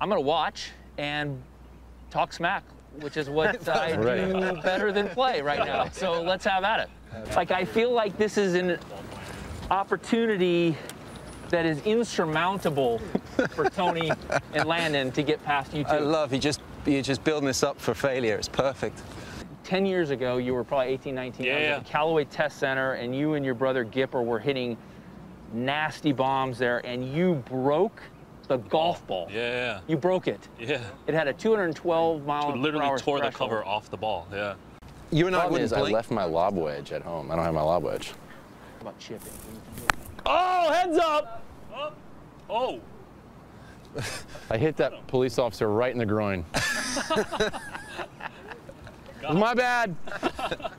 I'm going to watch and talk smack, which is what I Right. do better than play right now. So let's have at it. Like, I feel like this is an opportunity that is insurmountable for Tony and Landon to get past you two. I love you just you're just building this up for failure. It's perfect. 10 years ago, you were probably 18, 19. I was Yeah. at the Callaway Test Center, and you and your brother Gipper were hitting nasty bombs there, and you broke the golf ball. Yeah, You broke it. yeah. It had a 212 mile We per literally hour tore the cover off the ball. Yeah. You and I Problem wouldn't is, I left my lob wedge at home. I don't have my lob wedge. How about chipping? Oh, heads up! Oh, oh. I hit that police officer right in the groin. my bad.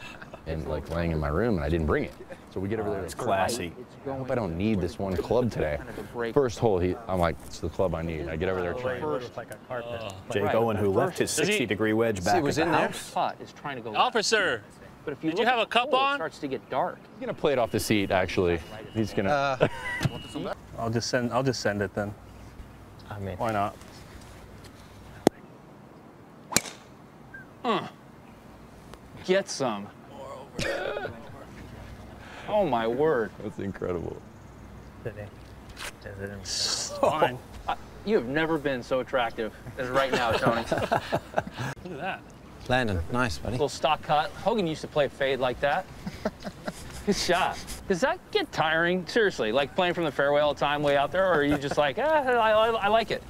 and like laying in my room, and I didn't bring it. So we get over there. It's classy. I hope I don't need this one club today. kind of a break. First hole, he, I'm like, it's the club I need. I get over there, train. First Jake Right, Owen, who left his Does he- 60 degree wedge back it was in the there. house. putt is trying to go officer. But if you Did you have a the cup hole, on? It starts to get dark. He's gonna play it off the seat. Actually, he's gonna. Uh, I'll just send. I'll just send it then. I mean, Why not? Get some. Oh my word. That's incredible. Fine. You have never been so attractive as right now, Tony. Look at that. Landon, nice, buddy. little stock cut. Hogan used to play fade like that. Good shot. Does that get tiring? Seriously, like playing from the fairway all the time, way out there, or are you just like, eh, I, I, I like it?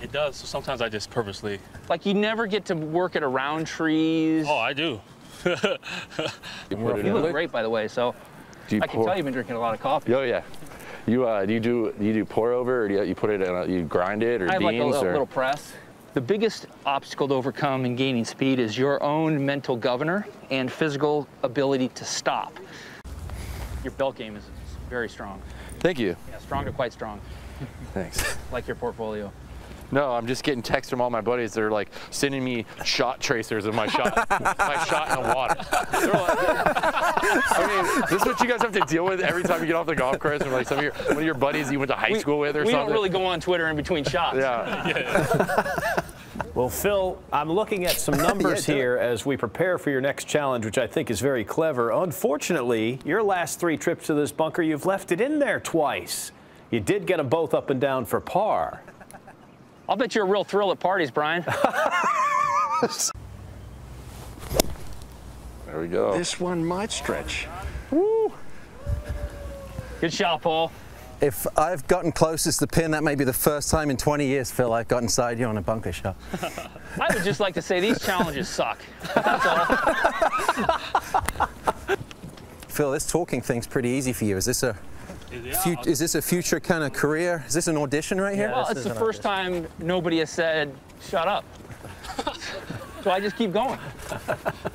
It does. So sometimes I just purposely. Like you never get to work it around trees. Oh, I do. You you look great, by the way. So you I can pour- tell you've been drinking a lot of coffee. Oh yeah. You uh, do you do do you do pour over or do you, you put it in a, you grind it or I have like a beans little, or little press. The biggest obstacle to overcome in gaining speed is your own mental governor and physical ability to stop. Your belt game is very strong. Thank you. Yeah, strong to quite strong, Thanks. like your portfolio. No, I'm just getting texts from all my buddies. They're like sending me shot tracers of my shot, my shot in the water. Like, I mean, this is what you guys have to deal with every time you get off the golf course. Or like some of your one of your buddies you went to high school with or we something. don't really go on Twitter in between shots. Yeah. Well, Phil, I'm looking at some numbers do it. here as we prepare for your next challenge, which I think is very clever. Unfortunately, your last three trips to this bunker, you've left it in there twice. You did get them both up and down for par. I'll bet you're a real thrill at parties, Brian. There we go. This one might stretch. Woo! Good shot, Paul. If I've gotten closest to the pin, that may be the first time in 20 years, Phil, I've got inside you on a bunker shot. I would just like to say these challenges suck. That's all. Phil, this talking thing's pretty easy for you. Is this a Yeah, fu- is this a future kind of career? Is this an audition right here? Well, it's the first time nobody has said, shut up. so I just keep going.